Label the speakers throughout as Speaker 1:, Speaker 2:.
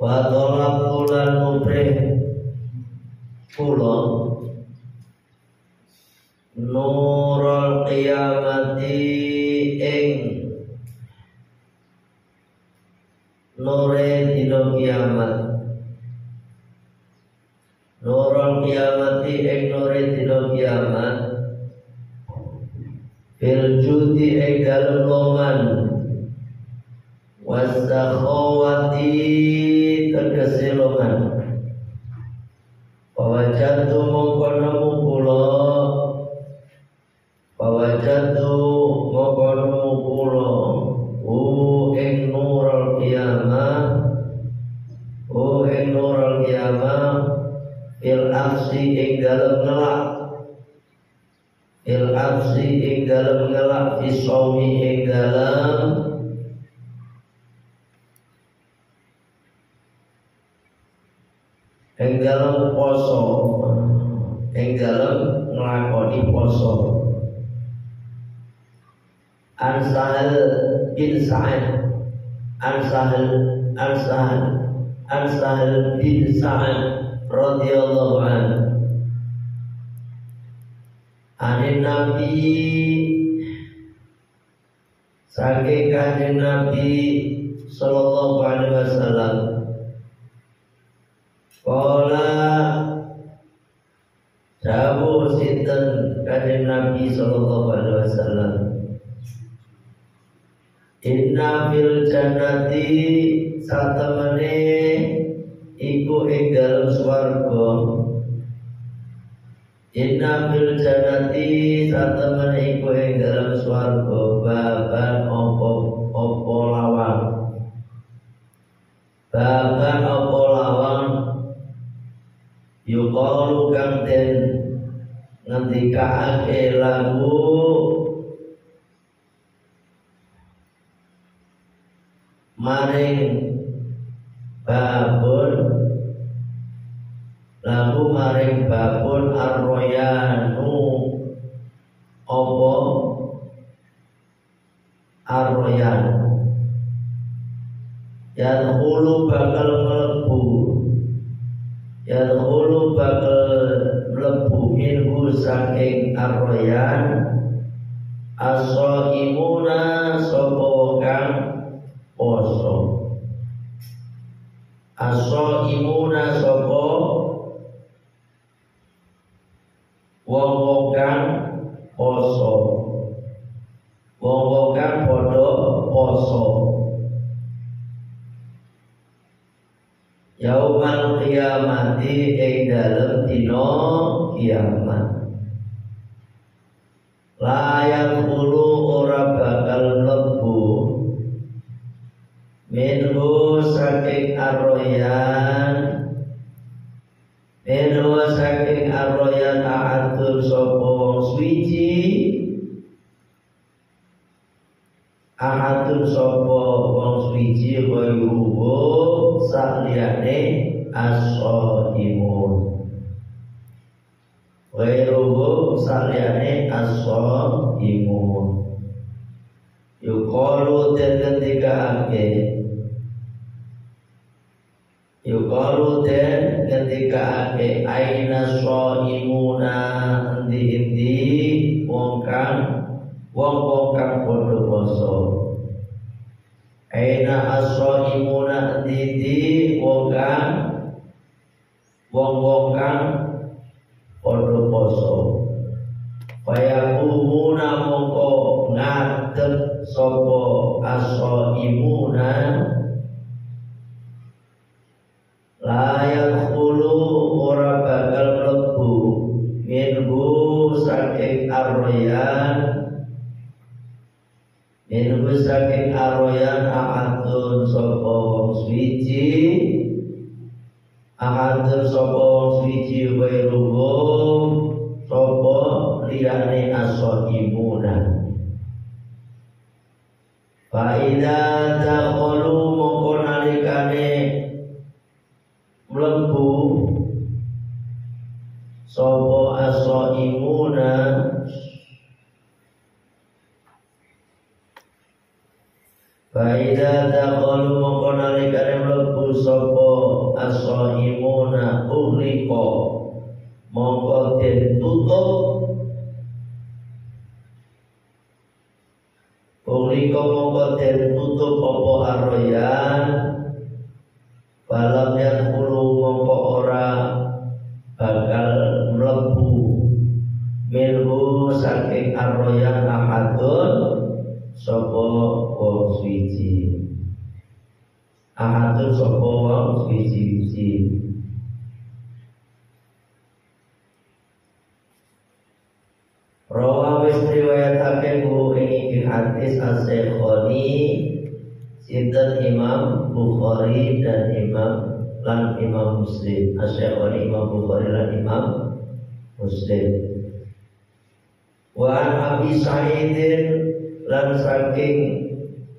Speaker 1: wa tolak lan mubrih kula nurul qiyamati ing nure dina kiamat. Nurul kiamati ing nure dina kiamat. Fil judi ing dalem ing dalem poso. Ing dalem nglakoni poso. An Sahal bin Sa'ad An Sahal An An bin Sa'ad Anin Nabi. Saking kanjeng Nabi Sallallahu alaihi wasallam Kala Dawu sinten kanjeng Nabi sallallahu alaihi wasallam? Inna fil jannati satemene iku ing dalem Inna fil jannati satemene iku ing dalem swarga yuqalu kang den ngendikake lagu maring babun. Lagu maring babun arroyanu. Opo arroyan yang hulu bakal Yadkhulu bakal mlebu minhu saking arroyan Aso imuna sopo kang poso. Aso imuna Layak hulu ora bakal mlebu. Minhu saking arroyan. Minhu saking arroyan ahadun sopo wong suci. Ahadun sopo wong suci Ghairuhu saliyane as-shaimun saliyane as-shaimun Yukalu dan ketika ake Yukalu dan ketika ake Aina Endi-endi Wong kang Wong-wong kang podo poso Aina as-shaimuna Endi-endi Wong kang Wong-wong kang Podo poso Fayakumuna mongko ngadep sopo saking arroyan ahadun sapa wong suci. Ahadun sapa wong suci-suci Rawa wis riwayatake ku ing iki hadis as-Syekhoni sinten Imam Bukhari dan Imam lan Imam Muslim. As-Syekhoni Imam Bukhari lan Imam Muslim. Wa Abi Sa'idin lan saking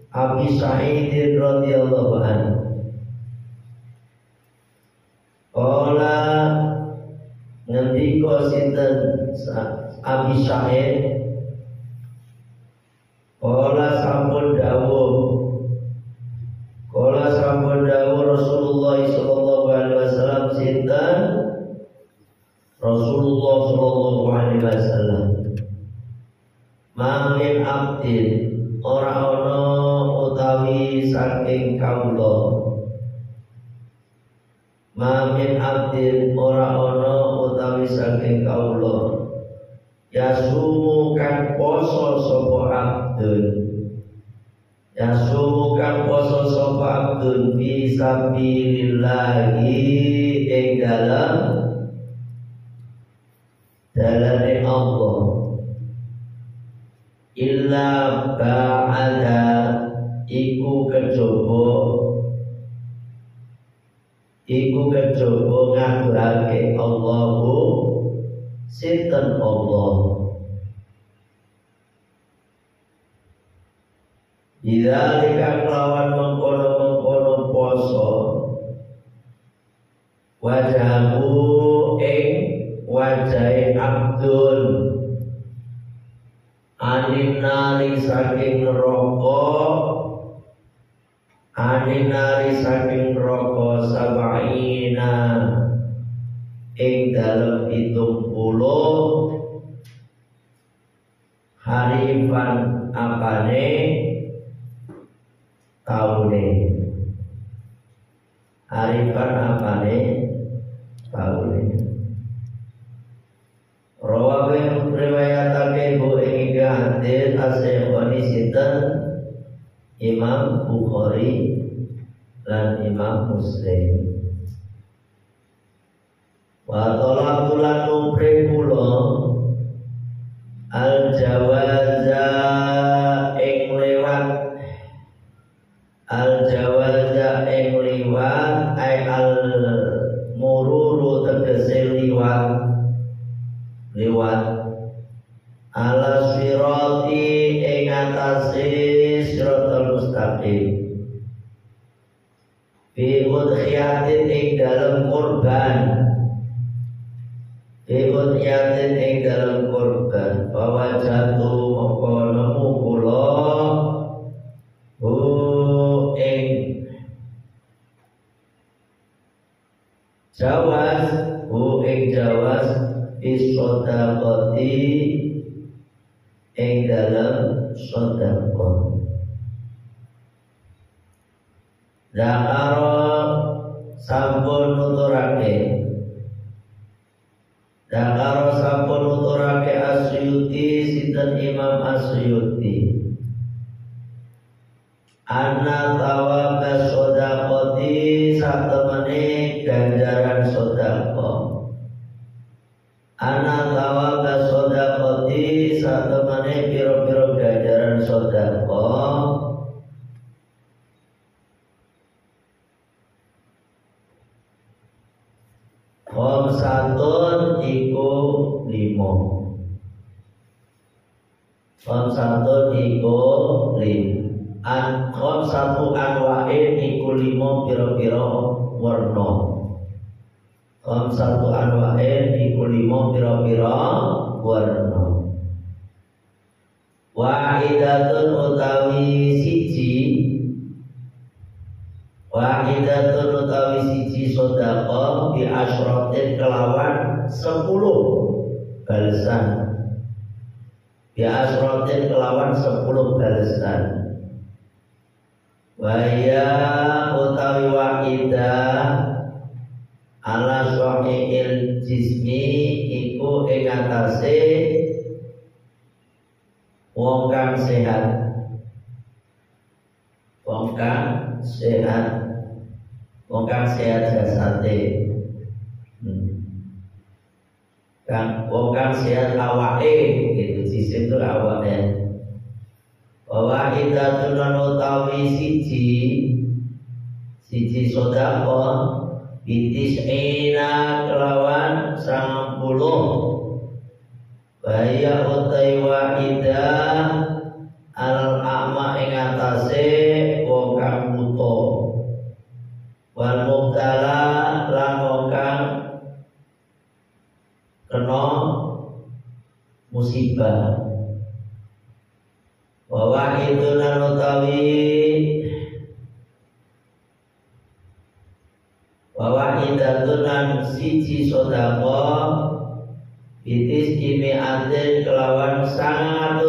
Speaker 1: Abi Sa'idin radhiyallahu anhu. Kala ngendika sinten Abi Sa'id? Kala sampun dawuh. Kala sampun dawuh Rasulullah sallallahu alaihi wasallam sinten? Rasulullah sallallahu alaihi wasallam Mamin abdin. Ora ana utawi saking kawula Mamin abdin ora ana utawi saking kawula Yasumu kan poso sapa abdun. Yasumu kan poso sapa abdun Fi sabilillahi ing dalam dalane Allah Illa ba'ada iku kejaba iku kejaba ngaturake Allahu sinten Allah? Bidzalika kelawan mengkono-mengkono poso wajahmu ing wajahe abdul anin nari saking neraka. Anin nari saking neraka sabaina. Ing dalem pitung puluh. Harifan apane? Taune. Harifan apane? Taune. Rawabe riwayatake bu ing hadis as-Syekhoni sinten Imam Bukhari dan Imam Muslim. Wa tolakulan numpre kula al jawaza ing lewat al jawaza ing liwat ay al mururu tegese liwat liwat ing atase siratal mustaqim. Fi udhiyatin ing dalam kurban. Ibun yatin ing dalam kurban. Bahwa jatuh mongko nemu kula hu jawas hu ing jawas isodakoti ing dalam sodako Dakaro Khamsatun iku limo Khamsatun iku lim An khamsatu anwa'in iku limo piro-piro warna Khamsatu anwa'in iku limo piro-piro warna Wahidatun utawi siji. Wahidatun siji sodako di asrotin kelawan sepuluh balasan. Di asrotin kelawan sepuluh balasan. Waya utawi wakida ala il jismi iku ing atase wong sehat. Wong kang sehat wong kang sehat jasate hmm. wong kang sehat awake gitu. Jisim itu awake. Bahwa kita tunan utawi siji. Siji sodako bitis ina kelawan sang puluh. Bahaya utai wahidah musibah bahwa itu utawi bahwa idatunan siji sodako. Bitis kimi atin kelawan sangatus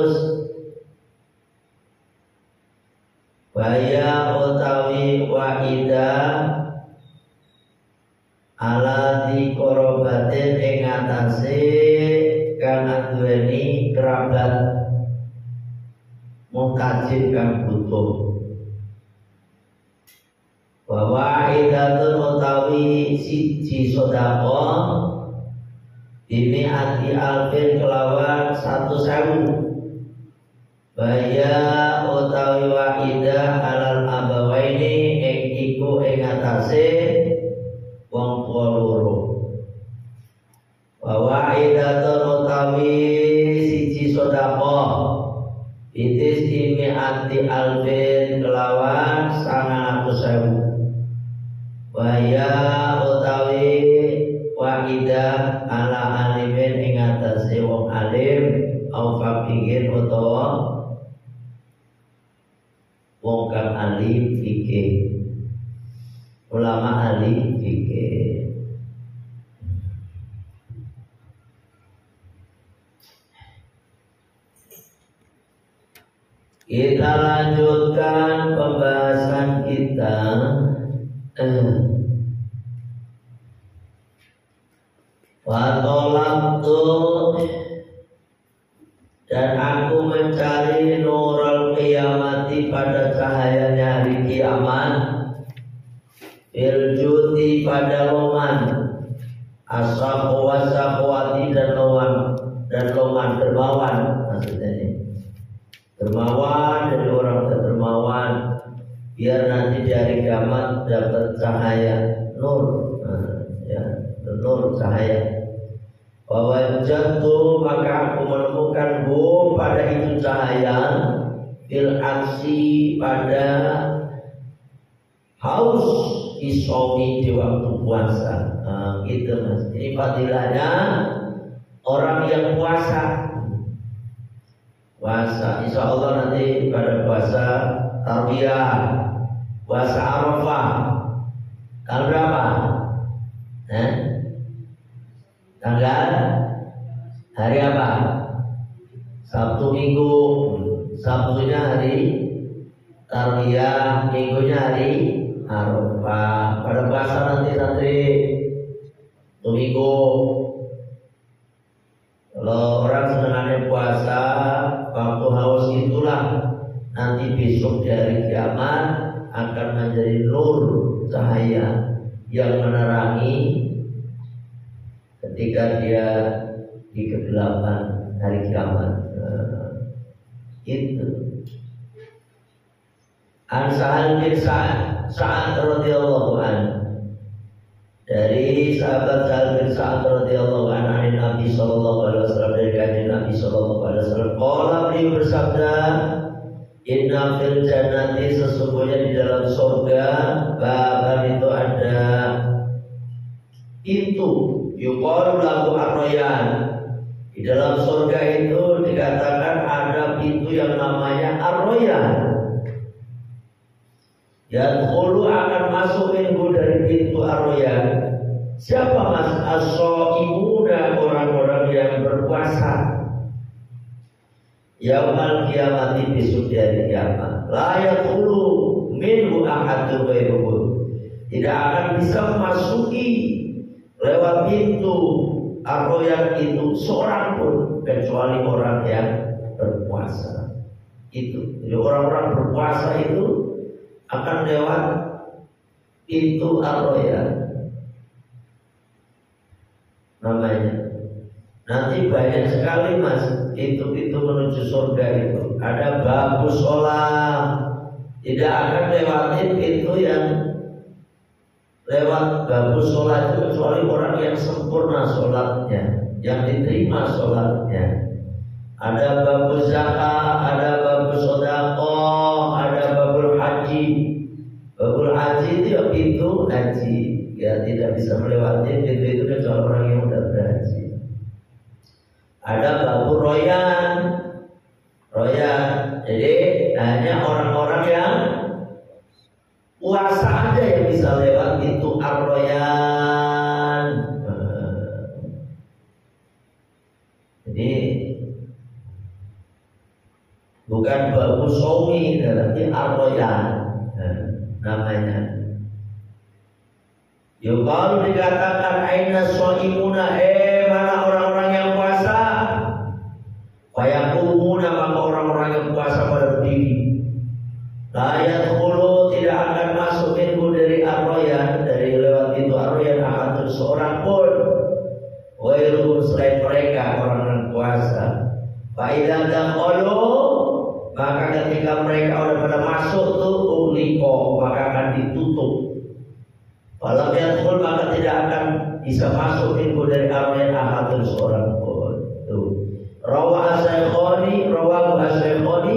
Speaker 1: bahwa idatun utawi siji sodako. Ini ati alfin kelawan satu sewu. Baya utawi wahidah alal abawaini ing iku ing atase wong tua loro. Wa wahidatun utawi siji sedekah Itis imi anti alfin ulama ahli fikih. Kita lanjutkan pembahasan kita. Fatolak tuh dan aku mencari nurul kiamati pada cahayanya hari kiamat Iljuti pada loman. Asrafu wasafuati dan loman. Dan loman dermawan Maksudnya ini. Dermawan dari orang kedermawan Biar nanti dari kiamat dapat cahaya Nur. Nah, ya, Nur cahaya. Bahwa jatuh maka aku menemukan bu pada itu cahaya. Fil aksi pada haus isomi di waktu puasa nah, gitu mas ini fadilahnya orang yang puasa puasa insya Allah nanti pada puasa tarbiyah puasa arafah tanggal berapa eh? tanggal hari apa? Sabtu Minggu. Sabtunya hari Tarwiyah, Minggunya hari Arafah. Pada puasa nanti Sabtu Minggu. Kalau orang senangannya puasa, waktu haus itulah nanti besok dari kiamat akan menjadi nur cahaya yang menerangi ketika dia di kegelapan hari kiamat uh, itu An Sa'al bin Sa'ad Sa'ad radhiyallahu an dari sahabat Sa'ad bin Sa'ad radhiyallahu an dari Nabi sallallahu alaihi wasallam dari kanjeng Nabi sallallahu alaihi wasallam qala beliau bersabda Inna fil jannati sesungguhnya di dalam surga bahan itu ada pintu Yuqalu lahu arroyan. Di dalam surga itu dikatakan ada pintu yang namanya arroyan. Yadkhulu akan masuk minggu dari pintu arroyan. Siapa mas? As-so'imuna orang-orang yang berpuasa Yaumal kiamati besok dari kiamat. La yadkhulu minhu ahadu ghairuhu Tidak akan bisa memasuki lewat pintu arroyan itu seorang pun kecuali orang yang berpuasa itu. Jadi orang-orang berpuasa itu akan lewat pintu arroya. Namanya. Nanti banyak sekali mas itu itu menuju surga itu. Ada bagus sholat tidak akan lewatin pintu yang lewat bagus sholat itu kecuali orang yang sempurna sholatnya yang diterima sholatnya ada bagus zakat ada bagus sodako babul babul haji itu ya pintu haji ya tidak bisa melewati pintu itu kecuali orang yang sudah berhaji ada babul royan. Royan. Jadi hanya orang-orang yang puasa aja yang bisa lewat pintu arroyan. Jadi bukan babu somi tapi arroyan namanya. Yukalu dikatakan aina soimuna? Eh dari arwah ahadun seorang pun. Rawa Asyakhoni, rawa Asyakhoni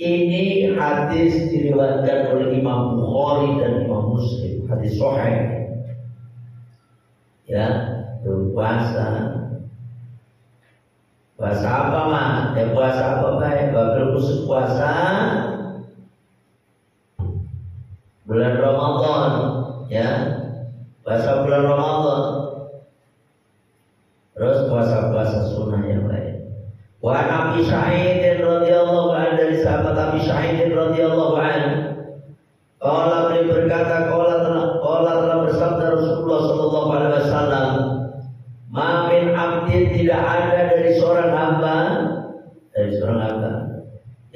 Speaker 1: ini hadis diriwayatkan oleh Imam Bukhari dan Imam Muslim, hadis sahih. Ya, puasa. Puasa apa mah? Ya puasa apa baik? Babil khusus puasa bulan Ramadan ya puasa bulan Ramadan terus puasa-puasa sunnah yang lain. Wa Nabi Sa'id radhiyallahu anhu dari sahabat Nabi Sa'id radhiyallahu anhu Qala beliau berkata qala telah qala telah bersabda Rasulullah sallallahu alaihi wasallam Ma min abdin tidak ada dari seorang hamba dari seorang hamba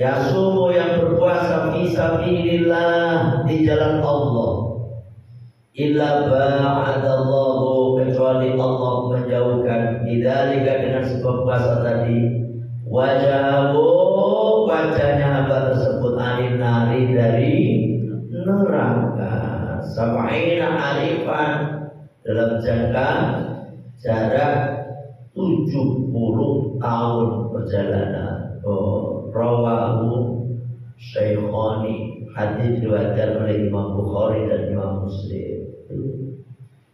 Speaker 1: Yasumu yang berpuasa fi sabilillah di jalan Allah illa ba'adallahu kecuali Allah menjauhkan. Bidzalika dengan sebab puasa tadi. Wajahu wajahnya hamba tersebut anin nari dari neraka. Sab'ina arifan. Dalam jangka jarak 70 tahun perjalanan. Oh, rawahu Syekhani. Hadis diriwayatkan oleh Imam Bukhari dan Imam Muslim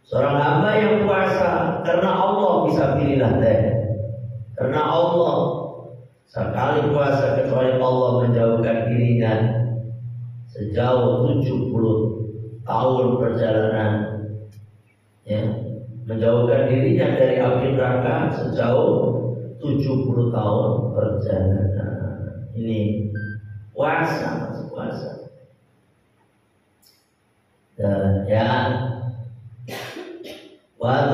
Speaker 1: Seorang hamba yang puasa karena Allah bisa pilihlah deh. Karena Allah sekali puasa kecuali Allah menjauhkan dirinya sejauh 70 tahun perjalanan ya menjauhkan dirinya dari api neraka sejauh 70 tahun perjalanan ini puasa puasa dan ya Wa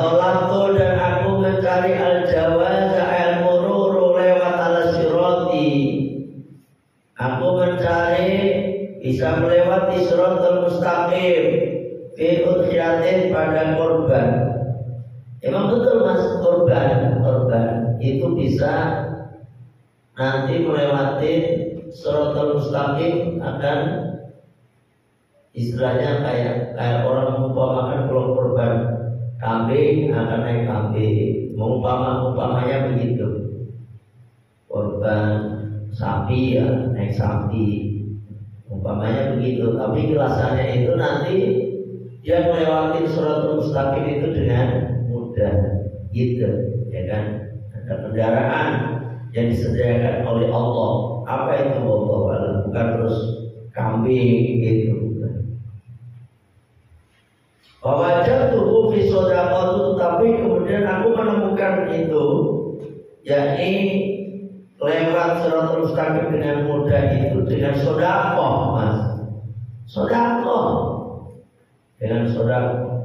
Speaker 1: dan aku mencari al jawaz al mururu lewat al sirati. Aku mencari bisa melewati siratal mustaqim fi udhiyatin pada korban. Emang betul mas korban korban itu bisa nanti melewati siratal mustaqim akan istilahnya kayak kayak orang mengumpamakan kalau korban kambing akan naik kambing. Mengumpama umpamanya begitu. Korban sapi ya naik sapi. Umpamanya begitu. Tapi jelasannya itu nanti dia melewati surat mustaqim itu dengan mudah. Gitu ya kan? Ada kendaraan yang disediakan oleh Allah. Apa itu Allah? Bukan terus kambing gitu Wajah tuh fi sodakatu tapi kemudian aku menemukan itu yakni lewat surat mustaqim dengan mudah itu dengan sodako mas. Sodako dengan sodako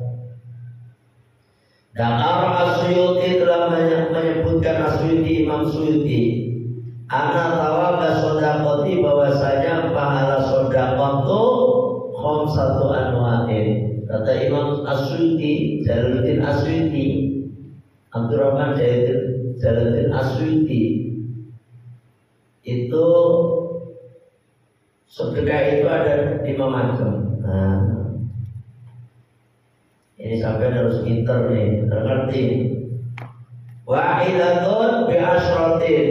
Speaker 1: dan Asyuti telah menyebutkan Asyuti Imam Suyuti Anak tawaba sodakoti bahwasanya pahala sodakot itu Khom satu anwa'in Kata Imam Asyuti, Jalaluddin Asyuti, Abdurrahman Jalaluddin Asyuti itu sedekah itu ada lima macam. Nah, ini sampai harus pinter nih, ngerti. Wahidatun bi asrotin.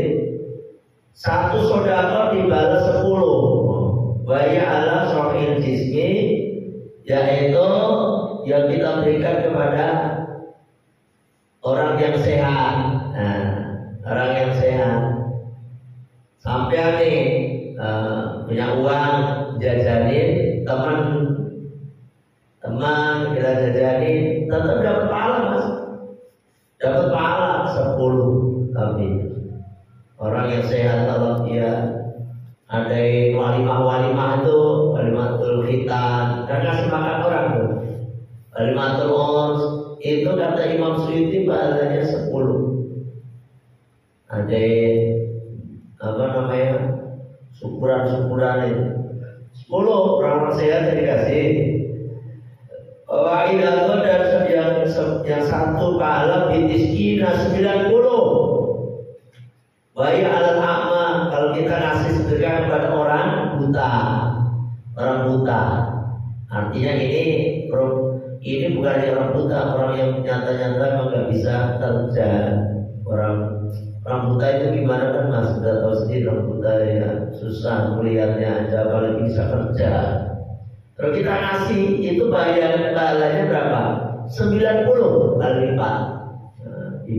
Speaker 1: Satu sodako dibalas sepuluh. Waya ala sohil jismi yaitu yang kita berikan kepada orang yang sehat. Nah, orang yang sehat. Sampai nih uh, punya uang jajanin teman teman kita jajanin tetap dapat pahala mas dapat pahala sepuluh tapi orang yang sehat kalau dia ada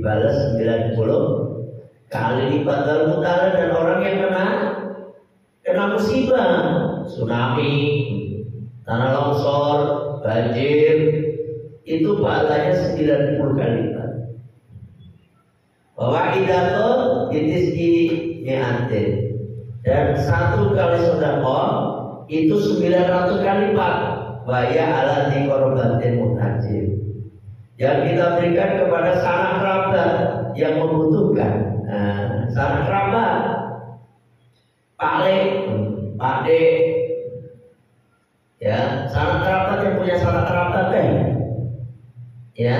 Speaker 1: dibalas 90 kali lipat dalam utara dan orang yang kena kena musibah. Tsunami tanah longsor banjir itu pahalanya 90 kali lipat. Bahwa idatul di mi'atin dan satu kali sodako itu 900 kali lipat. Waya ala di korbatin mutajir yang kita berikan kepada sanak kerabat yang membutuhkan. Nah, sanak kerabat, Pak Le, Pak D, ya, sanak kerabat yang punya sanak kerabat kan, ya,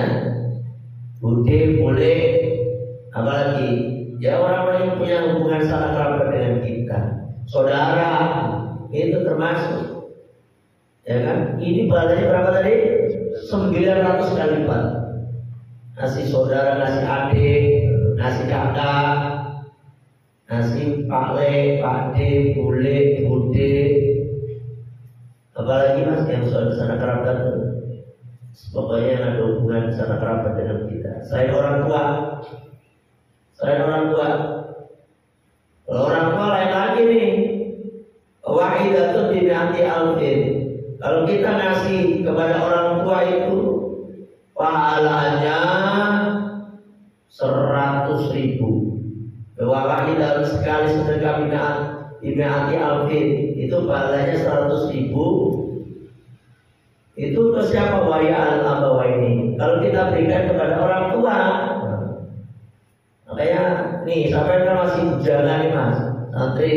Speaker 1: Bude, boleh, apalagi, ya orang-orang yang punya hubungan sanak kerabat dengan kita, saudara, itu termasuk, ya kan? Ini bahannya berapa tadi? 900 kali lipat. Nasi saudara, nasi adik, nasi kakak, nasi pak le, pak de, bule, bude, apalagi mas yang soal sana kerabat. Pokoknya yang ada hubungan sana kerabat dengan kita. Saya orang tua, saya orang tua. Orang tua lain lagi nih. Wahidatun binati alfin. Kalau kita ngasih kepada orang tua itu pahalanya seratus ribu. Wawahi dalam sekali sedekah binaan Bimiati alfin itu pahalanya seratus ribu. Itu ke siapa? Waya al ini? Kalau kita berikan kepada orang tua makanya nih sampai kan masih jalan nih mas? Santri.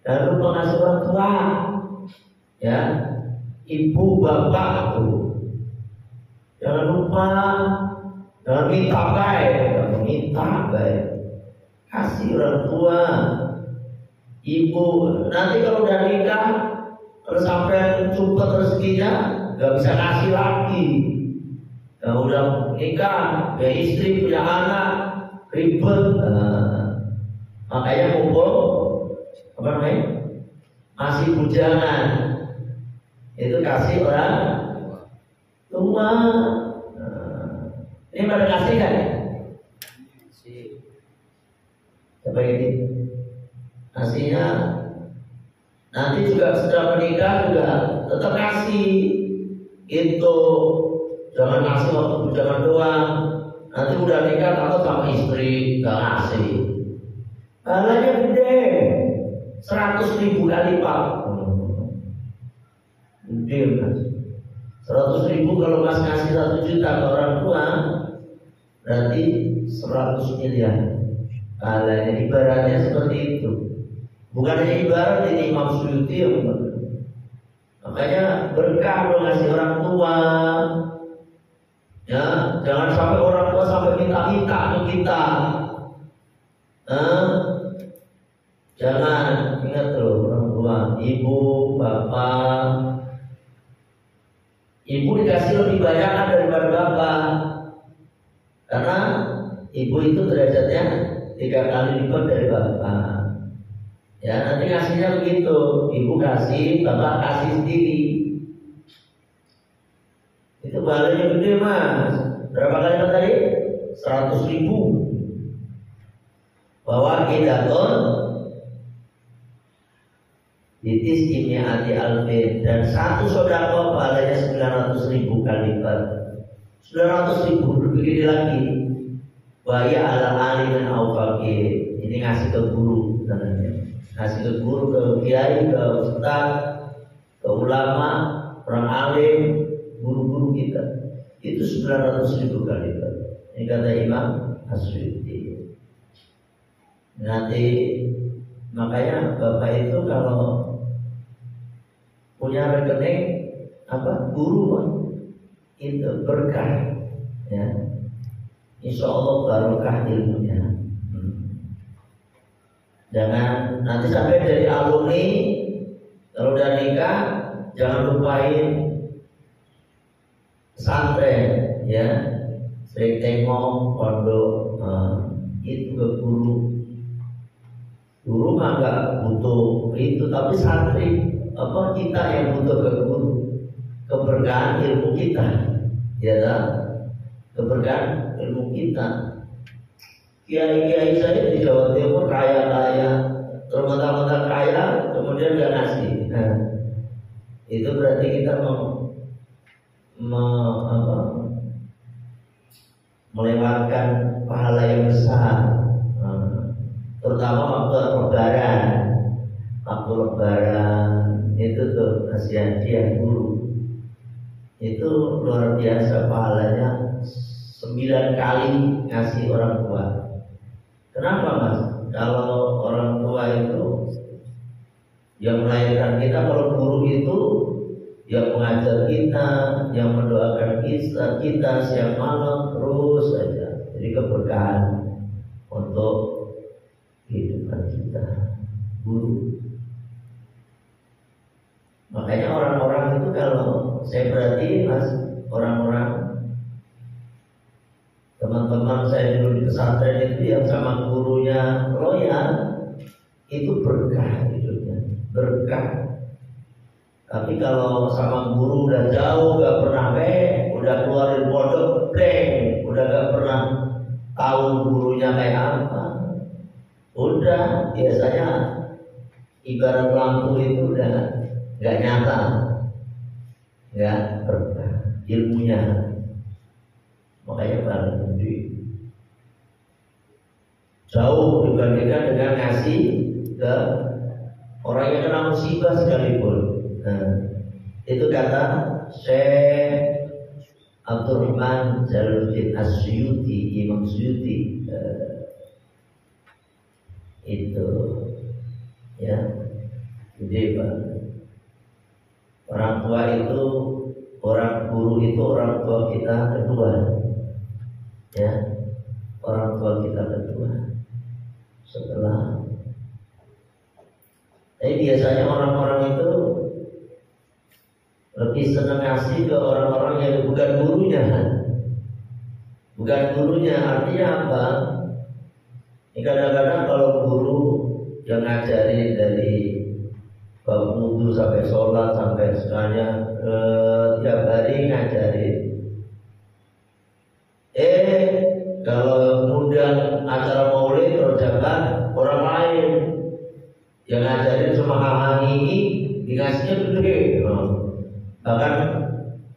Speaker 1: Dan lu pengasuh orang tua ya ibu bapak aku jangan lupa Jangan minta baik, jangan minta baik. Kasih orang tua, ibu. Nanti kalau udah nikah, kalau sampai cepet rezekinya, nggak bisa kasih lagi. Kalau udah nikah, ya istri punya anak, ribet. Nah, makanya kumpul apa namanya? Masih bujangan. Itu kasih orang tua. Ini pada kasih kan? Coba ini. Kasihnya. Nanti juga setelah menikah juga tetap kasih. Itu. Jangan ngasih waktu bujangan doang nanti udah nikah takut sama istri gak ngasih pahalanya gede. Seratus ribu kali pak gede mas seratus ribu kalau mas ngasih satu juta ke orang tua berarti seratus miliar pahalanya ibaratnya seperti itu bukan hanya ibarat ini Imam Suyuti yang Makanya berkah lo ngasih orang tua. Ya, jangan sampai orang tua sampai minta-minta ke kita. Eh? Jangan ingat loh orang tua, ibu, bapak. Ibu dikasih lebih banyak daripada bapak. Karena ibu itu derajatnya tiga kali lipat dari bapak. Ya nanti kasihnya begitu, ibu kasih, bapak kasih sendiri. Itu balanya gede mas. Berapa kali tadi? Seratus ribu. Bahwa kita ton Ditis kimia ati alfin dan satu sodako sembilan ratus ribu kali lipat. Sembilan ratus ribu lebih lagi. Bahaya ala alimin au Ini ngasih ke guru namanya ngasih ke guru, ke kiai, ke ustaz, ke ulama, orang alim, guru-guru kita. Itu 900 ribu kali Ini kata Imam Asyuti. Nanti makanya bapak itu kalau punya rekening apa? Guru itu berkah ya. Insya Allah barokah ilmunya. Jangan nanti sampai dari alumni kalau udah nikah jangan lupain santren ya. Sering tengok pondok nah, itu ke guru. Guru mah nggak butuh itu tapi santri apa kita yang butuh ke guru keberkahan ilmu kita? Ya kan keberkahan ilmu kita. Kiai-kiai saya di Jawa Timur kaya-kaya termata-mata kaya kemudian gak ngasih. Nah, itu berarti kita mau me, apa, melewatkan pahala yang besar. Nah, terutama waktu lebaran. Waktu lebaran itu tuh kasih hadiah guru itu luar biasa pahalanya sembilan kali ngasih orang tua Kenapa mas? Kalau orang tua itu yang melahirkan kita, kalau guru itu yang mengajar kita, yang mendoakan kita, kita siang malam terus saja. Jadi keberkahan untuk kehidupan kita. Guru. Makanya orang-orang itu kalau saya perhati mas, orang-orang teman-teman saya dulu di pesantren itu yang sama gurunya loyal itu berkah hidupnya berkah. Tapi kalau sama guru udah jauh gak pernah be udah keluarin pondok blank udah gak pernah tahu gurunya kayak apa. Udah biasanya ibarat lampu itu udah nggak nyata. Ya berkah ilmunya. Makanya paling gede jauh dibandingkan dengan ngasih ke orang yang kena musibah sekalipun. Nah, itu kata Syekh Abdurrahman Jalaluddin Asyuti Imam Syuti. Uh, itu. Ya. Jadi pak orang tua itu orang guru itu orang tua kita kedua. Ya orang tua kita kedua. Setelah tapi biasanya orang-orang itu lebih senang ngasih ke orang-orang yang bukan gurunya. Bukan gurunya artinya apa? Ini kadang-kadang kalau guru yang ngajarin dari wudhu sampai sholat sampai semuanya eh, tiap hari ngajarin. Eh, kalau kemudian acara maulid terdapat orang lain yang ngajarin semua hal-hal ini dikasihnya gede. Bahkan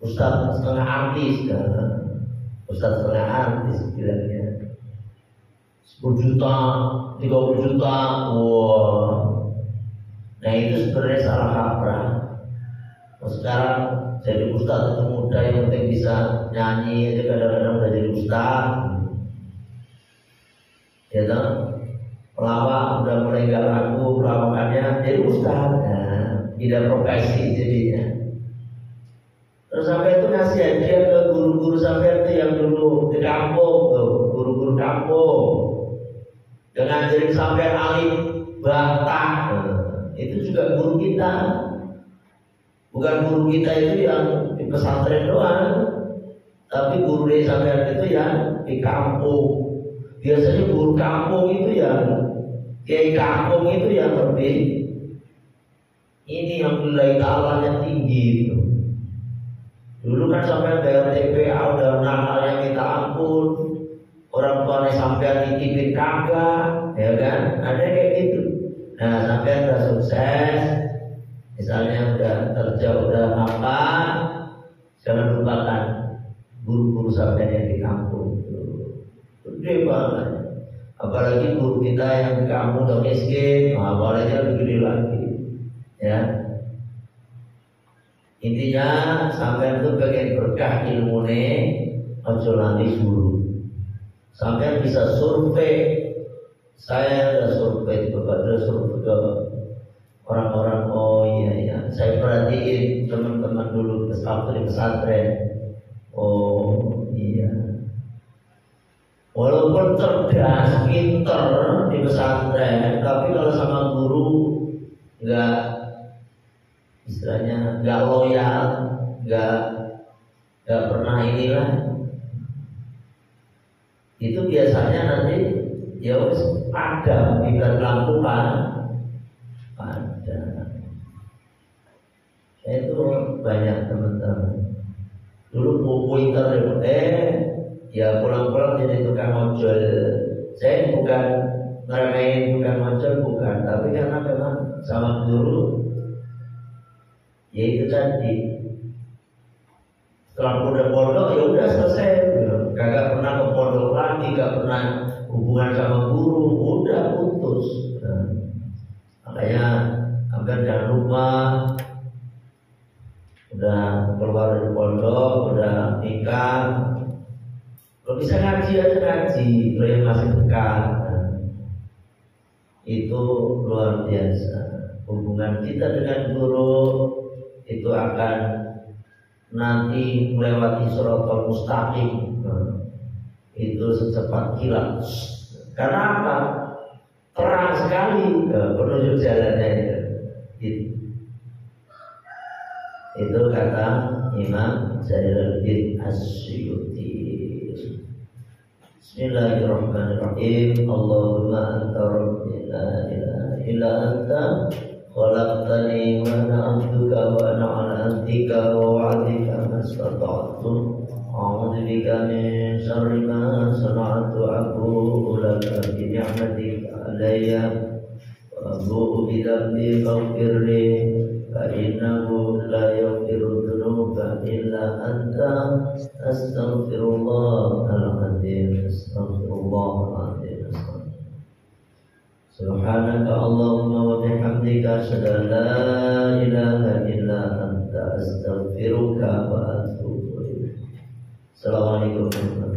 Speaker 1: Ustaz setengah artis kan Ustaz setengah artis bilangnya. 10 juta 30 juta wah nah itu sebenarnya salah kaprah sekarang jadi ustaz itu muda yang penting bisa nyanyi aja kadang-kadang udah jadi ustaz ya toh pelawak udah mulai gak laku pelawakannya jadi ustaz nah, tidak profesi jadinya Terus sampai itu ngasih hadiah ke guru-guru sampai itu yang dulu di kampung tuh, guru-guru kampung. Dengan jadi sampai alim batak. Itu juga guru kita. Bukan guru kita itu yang di pesantren doang. Tapi guru di sampai itu yang di kampung. Biasanya guru kampung itu yang kiai kampung itu yang lebih ini yang nilai ta'alanya tinggi itu. Dulu kan sampai bayar TPA udah nakal yang minta ampun. Orang tuanya sampai ditipin kagak, ya kan? Ada kayak gitu. Nah, sampai udah sukses, misalnya udah kerja udah apa, jangan lupakan guru-guru sampai yang di kampung. Gede banget. Apalagi guru kita yang di kampung udah miskin, apalagi lebih gede lagi. Ya, Intinya sampai itu pengen berkah ilmu ne, ojo nanti guru. Sampai bisa survei. Saya ada survei kepada survei ke orang-orang oh iya iya. Saya perhatiin teman-teman dulu di pesantren. Oh iya. Walaupun cerdas, pinter di pesantren, tapi kalau sama guru nggak istilahnya nggak loyal, nggak nggak pernah inilah. Itu biasanya nanti ya ada di melakukan ada. Saya itu banyak teman-teman. Dulu buku internet, eh ya pulang-pulang jadi tukang ojol. Saya bukan ngeremehin bukan ojol bukan, tapi karena memang sama guru yaitu tadi setelah udah pondok ya udah selesai kagak pernah ke pondok lagi gak pernah hubungan sama guru udah putus. Nah, makanya agar jangan lupa udah keluar dari pondok udah nikah. Kalau bisa ngaji aja ngaji kalau yang masih dekat. Nah, itu luar biasa. Hubungan kita dengan guru itu akan nanti melewati suratul mustaqim itu secepat kilat. Karena apa? Terang sekali penunjuk jalannya itu. itu. Itu kata Imam Jalaluddin Asyuti. Bismillahirrahmanirrahim. Allahumma anta rabbina ila ila anta khalaqtani wa ana 'abduka wa ana 'ala 'abdika wa 'adika ma اعوذ بك من شر ما صنعت ابوء لك بنعمتك علي وابوء بذنبي فاغفر لي فانه لا يغفر الذنوب الا انت استغفر الله العظيم استغفر الله العظيم سبحانك اللهم وبحمدك أشهد أن لا إله إلا أنت أستغفرك وأتوب 是老王的一个粉丝。